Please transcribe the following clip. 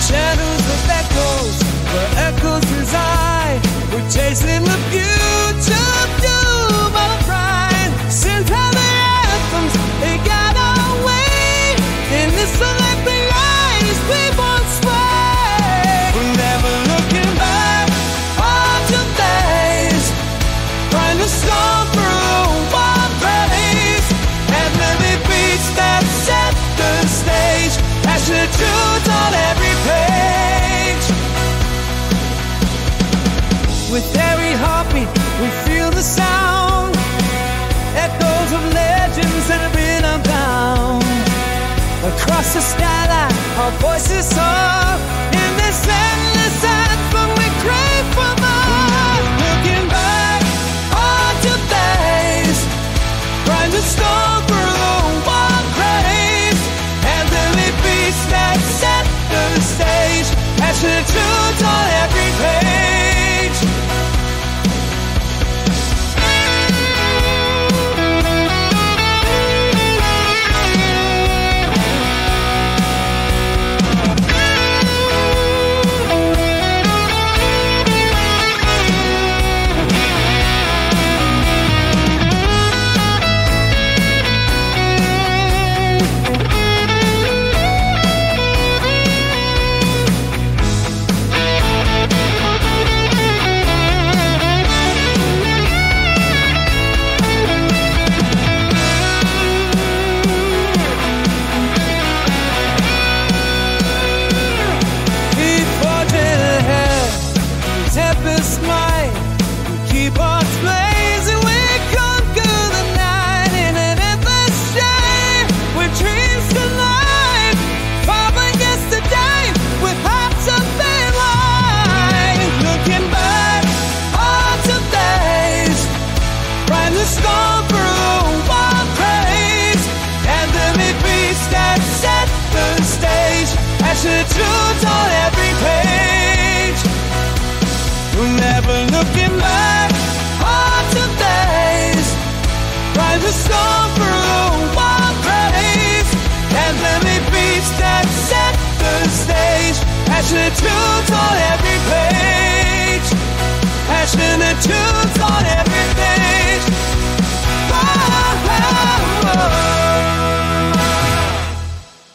channel With every heartbeat, we feel the sound. Echoes of legends that have been unbound. Across the skyline, our voices soar in this endless anthem we crave for. never looking back. On today's Write a song for a wild praise And many beats that set the stage. Passionate tunes on every page. Passionate tunes.